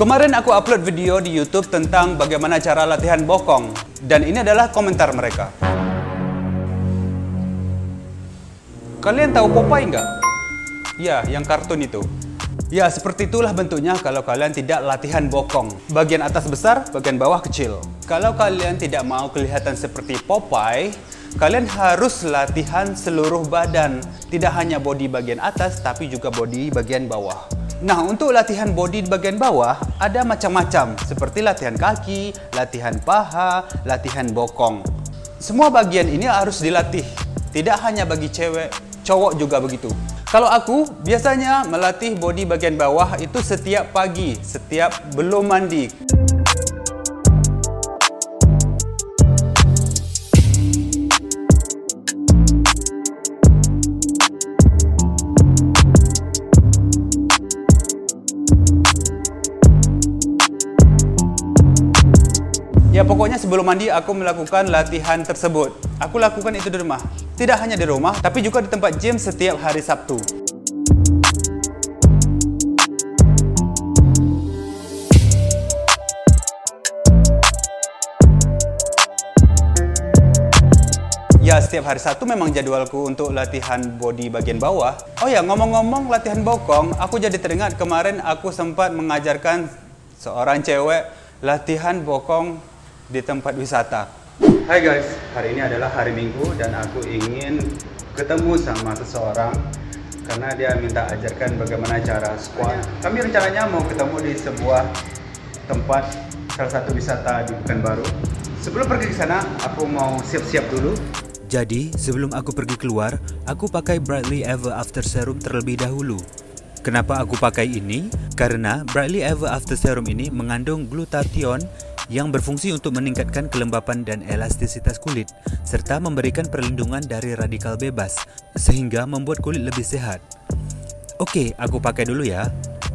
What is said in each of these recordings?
Kemarin aku upload video di YouTube tentang bagaimana cara latihan bokong dan ini adalah komentar mereka. Kalian tahu Popeye nggak? Ya, yang kartun itu. Ya, seperti itulah bentuknya kalau kalian tidak latihan bokong. Bagian atas besar, bagian bawah kecil. Kalau kalian tidak mau kelihatan seperti Popeye, kalian harus latihan seluruh badan. Tidak hanya body bagian atas, tapi juga body bagian bawah. Nah, untuk latihan body di bagian bawah, ada macam-macam. Seperti latihan kaki, latihan paha, latihan bokong. Semua bagian ini harus dilatih. Tidak hanya bagi cewek, cowok juga begitu. Kalau aku biasanya melatih body bagian bawah itu setiap pagi, setiap belum mandi. Ya pokoknya sebelum mandi aku melakukan latihan tersebut. Aku lakukan itu di rumah. Tidak hanya di rumah, tapi juga di tempat gym setiap hari Sabtu. Ya, setiap hari Sabtu memang jadwalku untuk latihan body bagian bawah. Oh ya, ngomong-ngomong latihan bokong, aku jadi teringat kemarin aku sempat mengajarkan seorang cewek latihan bokong di tempat wisata. Hai guys, hari ini adalah hari Minggu dan aku ingin ketemu sama seseorang karena dia minta ajarkan bagaimana cara squat. Kami rencananya mau ketemu di sebuah tempat salah satu wisata di Pekanbaru. Sebelum pergi ke sana, aku mau siap-siap dulu. Jadi, sebelum aku pergi keluar, aku pakai Brightly Ever After Serum terlebih dahulu. Kenapa aku pakai ini? Karena Brightly Ever After Serum ini mengandung glutathione yang berfungsi untuk meningkatkan kelembapan dan elastisitas kulit serta memberikan perlindungan dari radikal bebas sehingga membuat kulit lebih sehat. Oke, aku pakai dulu ya.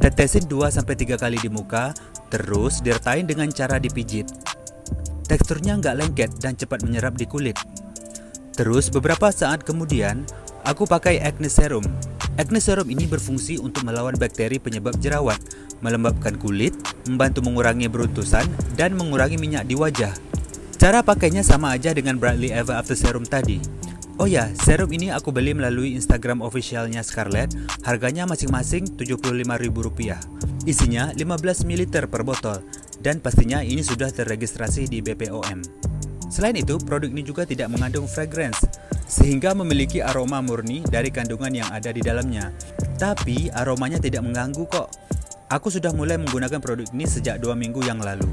Tetesin 2-3 kali di muka, terus dirtain dengan cara dipijit. Teksturnya nggak lengket dan cepat menyerap di kulit. Terus beberapa saat kemudian, aku pakai acne serum. Acne serum ini berfungsi untuk melawan bakteri penyebab jerawat, melembabkan kulit, membantu mengurangi beruntusan, dan mengurangi minyak di wajah. Cara pakainya sama aja dengan Bradley Ever After Serum tadi. Oh ya, serum ini aku beli melalui Instagram officialnya Scarlett, harganya masing-masing Rp75.000. Isinya 15 ml per botol, dan pastinya ini sudah terregistrasi di BPOM. Selain itu, produk ini juga tidak mengandung fragrance, sehingga memiliki aroma murni dari kandungan yang ada di dalamnya. Tapi aromanya tidak mengganggu kok. Aku sudah mulai menggunakan produk ini sejak dua minggu yang lalu.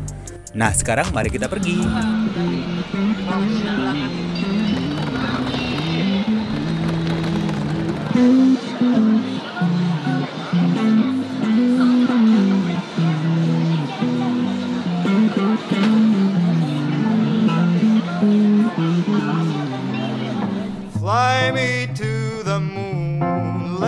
Nah, sekarang mari kita pergi.